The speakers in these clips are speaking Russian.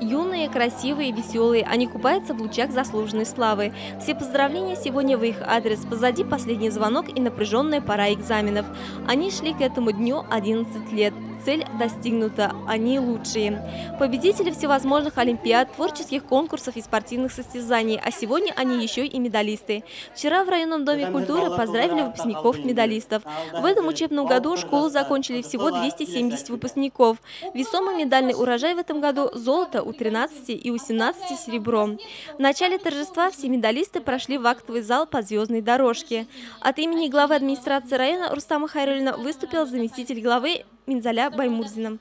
Юные, красивые, веселые, они купаются в лучах заслуженной славы. Все поздравления сегодня в их адрес. Позади последний звонок и напряженная пора экзаменов. Они шли к этому дню 11 лет. Цель достигнута, они лучшие. Победители всевозможных олимпиад, творческих конкурсов и спортивных состязаний, а сегодня они еще и медалисты. Вчера в районном доме культуры поздравили выпускников-медалистов. В этом учебном году школу закончили всего 270 выпускников. Весомый медальный урожай в этом году – золото у 13 и у 17 серебро. В начале торжества все медалисты прошли в актовый зал по звездной дорожке. От имени главы администрации района Рустама Хайрулина выступил заместитель главы Минзаля Баймурзина.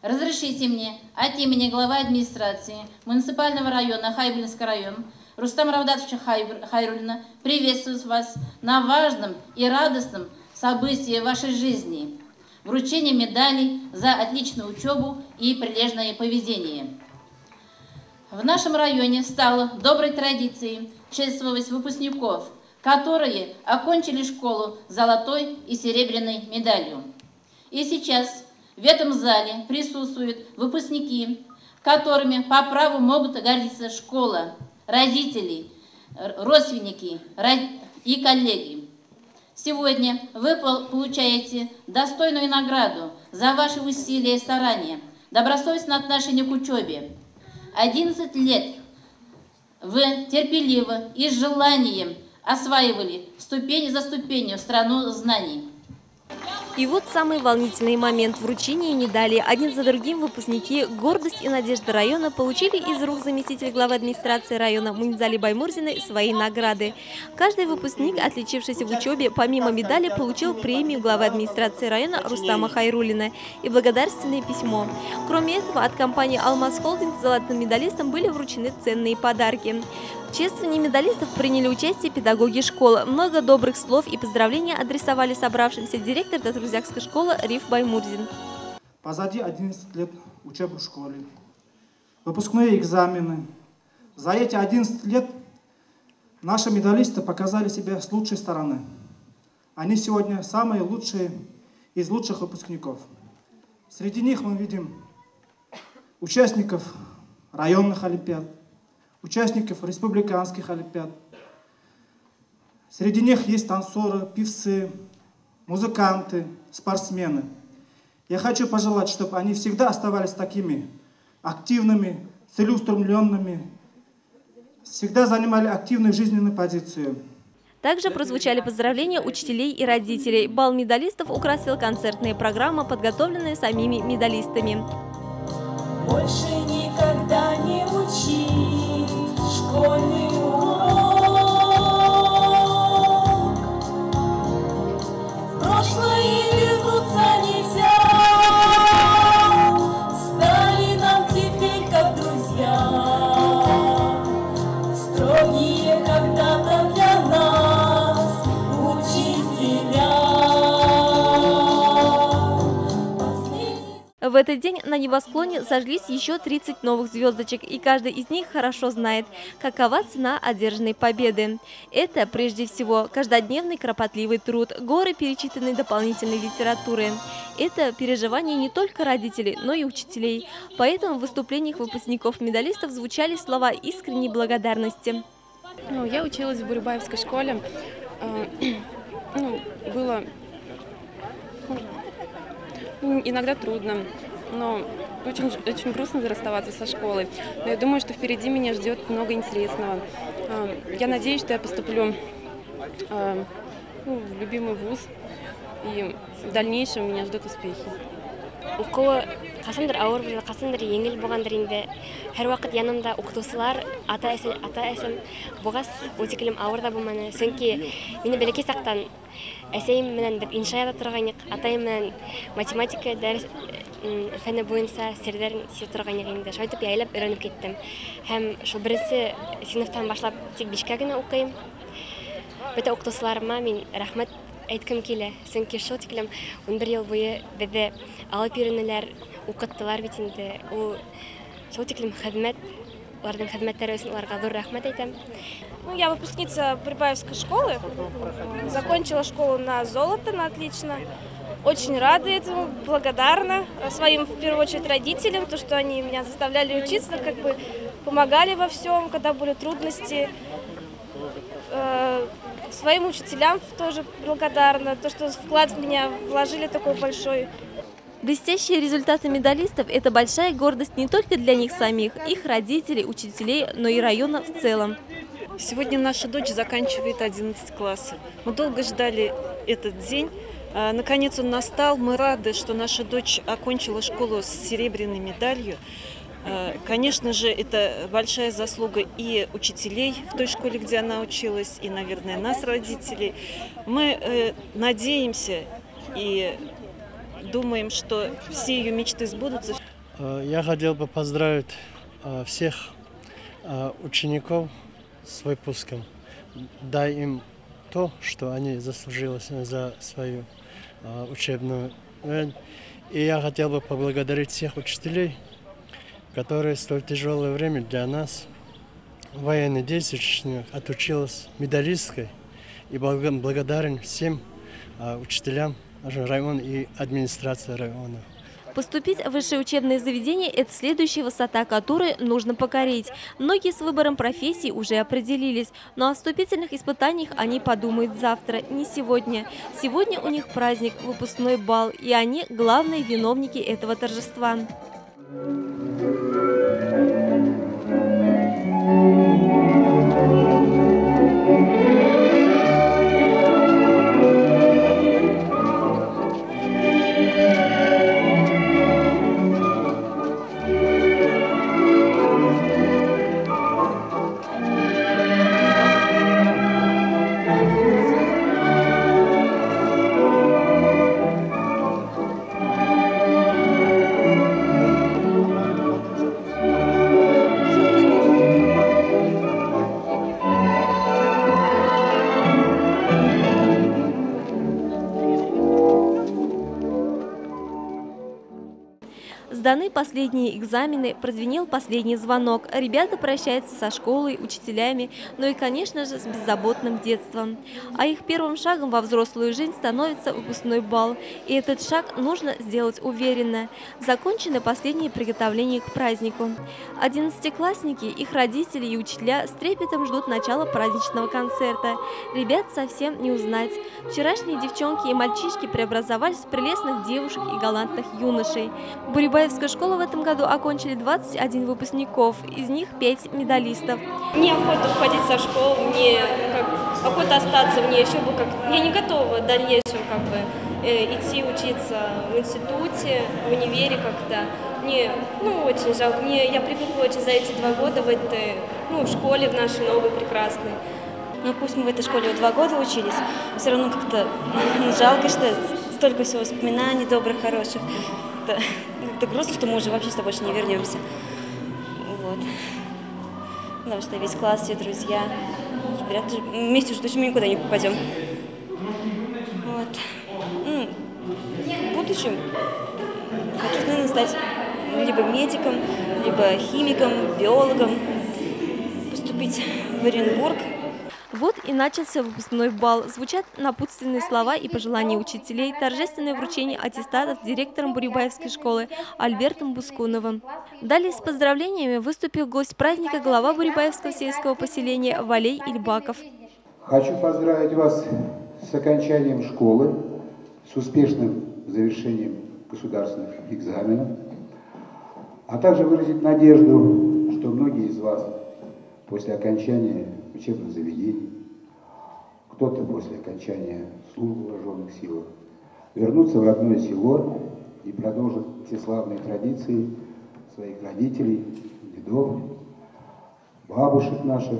Разрешите мне от имени главы администрации муниципального района Хайбулинский район Рустам Равдатовича Хайрулина приветствовать вас на важном и радостном событии вашей жизни – вручение медалей за отличную учебу и прилежное поведение. В нашем районе стало доброй традицией чествовать выпускников, которые окончили школу золотой и серебряной медалью. И сейчас в этом зале присутствуют выпускники, которыми по праву могут гордиться школа, родители, родственники и коллеги. Сегодня вы получаете достойную награду за ваши усилия и старания, добросовестное отношение к учебе. 11 лет вы терпеливо и с желанием осваивали ступень за ступенью страну знаний. И вот самый волнительный момент вручения медалей. Один за другим выпускники «Гордость и надежда района» получили из рук заместителя главы администрации района Мунизали Баймурзиной свои награды. Каждый выпускник, отличившийся в учебе, помимо медали, получил премию главы администрации района Рустама Хайрулина и благодарственное письмо. Кроме этого, от компании «Алмаз Холдинг» золотым медалистам были вручены ценные подарки. В чествовании медалистов приняли участие педагоги школы. Много добрых слов и поздравлений адресовали собравшимся директор Татрузякской школы Риф Баймурзин. Позади 11 лет учебы в школе. Выпускные экзамены. За эти 11 лет наши медалисты показали себя с лучшей стороны. Они сегодня самые лучшие из лучших выпускников. Среди них мы видим участников районных олимпиад, участников республиканских олимпиад. Среди них есть танцоры, певцы, музыканты, спортсмены. Я хочу пожелать, чтобы они всегда оставались такими активными, целеустремленными, всегда занимали активную жизненную позицию. Также прозвучали поздравления учителей и родителей. Бал медалистов украсил концертная программа, подготовленная самими медалистами. Больше не Holy этот день на небосклоне зажглись еще 30 новых звездочек, и каждый из них хорошо знает, какова цена одержанной победы. Это, прежде всего, каждодневный кропотливый труд, горы перечитанной дополнительной литературы. Это переживание не только родителей, но и учителей. Поэтому в выступлениях выпускников-медалистов звучали слова искренней благодарности. Ну, я училась в Бурюбаевской школе. А, ну, было иногда трудно, но очень, очень грустно расставаться со школой. Но я думаю, что впереди меня ждет много интересного. А, я надеюсь, что я поступлю а, ну, в любимый вуз, и в дальнейшем меня ждут успехи. оқуы қасымдар ауыр болса қасымдар еңіл болғандыр инде һәр вакыт янымда укытуучулар ата әсе ата әсем бугас үзекилим ауыр да булманы чөнки мені бәләкәй сақтан әсәйем менен бир иншаяда торган идек атайым менен математика дәрес фәне бойынша сердер сиз торган идек инде шайтып яйлап өйрәнеп кеттем һәм шул беренче сыйныфтан башлап тик бишкә генә укыйм бөтә укытучыларыма мин рәхмәт әйткем килә сөнки шул тиклем ун бер ел буе безне алып йөренеләр укыттылар бит инде ул шул тиклем хезмәт уларның хезмәтләре өчен уларга зур рәхмәт әйтәм Ну, я выпускница Прибаевской школы. Закончила школу на золото, на отлично. очень рада этому, благодарна своим, в первую очередь, родителям, то, что они меня заставляли учиться, как бы помогали во всем, когда были трудности. Своим учителям тоже благодарна, то, что вклад в меня вложили такой большой. Блестящие результаты медалистов – это большая гордость не только для них самих, их родителей, учителей, но и района в целом. Сегодня наша дочь заканчивает 11 класс. Мы долго ждали этот день. А, наконец он настал. Мы рады, что наша дочь окончила школу с серебряной медалью. А, конечно же, это большая заслуга и учителей в той школе, где она училась, и, наверное, нас, родителей. Мы э, надеемся и думаем, что все ее мечты сбудутся. Э, я хотел бы поздравить э, всех учеников с выпуском. Дай им то, что они заслужили за свою учебную. И я хотел бы поблагодарить всех учителей, которые в столь тяжелое время для нас, военной действующих, отучилась медалисткой. И благодарен всем учителям района и администрации района. Поступить в высшее учебное заведение – это следующая высота, которую нужно покорить. Многие с выбором профессии уже определились, но о вступительных испытаниях они подумают завтра, не сегодня. Сегодня у них праздник, выпускной бал, и они – главные виновники этого торжества. Сданы последние экзамены, прозвенел последний звонок. Ребята прощаются со школой, учителями, ну и, конечно же, с беззаботным детством. А их первым шагом во взрослую жизнь становится выпускной бал. И этот шаг нужно сделать уверенно. Закончены последние приготовления к празднику. Одиннадцатиклассники, их родители и учителя с трепетом ждут начала праздничного концерта. Ребят совсем не узнать. Вчерашние девчонки и мальчишки преобразовались в прелестных девушек и галантных юношей. Бурибаевск Кировскую школу в этом году окончили 21 выпускников, из них 5 медалистов. Мне охота уходить со школы, мне как, охота остаться в ней, еще бы как... Я не готова в дальнейшем как бы э, идти учиться в институте, в универе как-то. Мне, ну, очень жалко. Мне, я привыкла очень за эти два года в этой, ну, в школе в нашей новой прекрасной. Ну, пусть мы в этой школе два года учились, все равно как-то ну, жалко, что столько всего воспоминаний добрых, хороших. Это это грустно, что мы уже вообще с тобой больше не вернемся. Вот. Потому что весь класс, все друзья, вряд ли вместе уж точно мы никуда не попадем. Вот. Ну, в будущем хочу, наверное, стать либо медиком, либо химиком, биологом, поступить в Оренбург, вот и начался выпускной бал. Звучат напутственные слова и пожелания учителей, торжественное вручение аттестатов директором Бурибаевской школы Альбертом Бускуновым. Далее с поздравлениями выступил гость праздника глава Бурибаевского сельского поселения Валей Ильбаков. Хочу поздравить вас с окончанием школы, с успешным завершением государственных экзаменов, а также выразить надежду, что многие из вас после окончания учебных заведений, кто-то после окончания службы в вооруженных силах, вернутся в родное село и продолжат те славные традиции своих родителей, дедов, бабушек наших,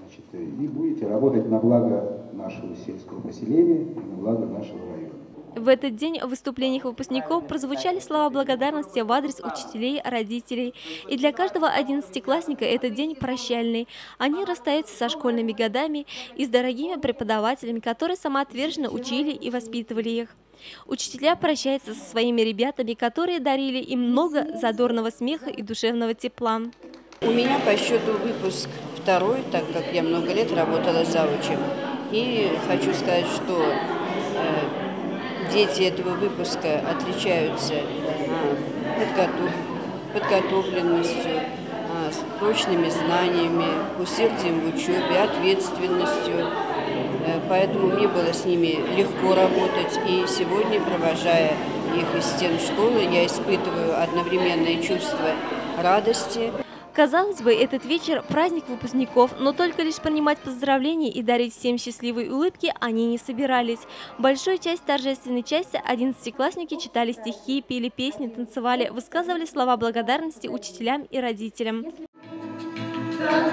значит, и будете работать на благо нашего сельского поселения и на благо нашего района. В этот день в выступлениях выпускников прозвучали слова благодарности в адрес учителей, родителей. И для каждого одиннадцатиклассника этот день прощальный. Они расстаются со школьными годами и с дорогими преподавателями, которые самоотверженно учили и воспитывали их. Учителя прощаются со своими ребятами, которые дарили им много задорного смеха и душевного тепла. У меня по счету выпуск второй, так как я много лет работала завучем. И хочу сказать, что э, дети этого выпуска отличаются подготов... подготовленностью, с прочными знаниями, усердием в учебе, ответственностью. Э, поэтому мне было с ними легко работать. И сегодня, провожая их из стен школы, я испытываю одновременное чувство радости. Казалось бы, этот вечер – праздник выпускников, но только лишь принимать поздравления и дарить всем счастливые улыбки они не собирались. Большую часть торжественной части одиннадцатиклассники читали стихи, пели песни, танцевали, высказывали слова благодарности учителям и родителям. Теперь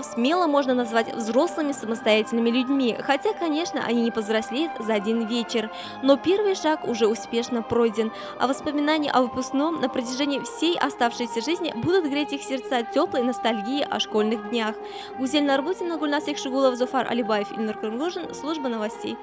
выпускников смело можно назвать взрослыми самостоятельными людьми, хотя, конечно, они не повзрослеют за один вечер. Но первый шаг уже успешно пройден, а воспоминания о выпускном на протяжении всей оставшейся жизни будут греть их сердца теплой ностальгии о школьных днях. Гузель Нарбутина, Гульнасик Шигулов, Зуфар Алибаев, Ильнур Кырмгужин, служба новостей.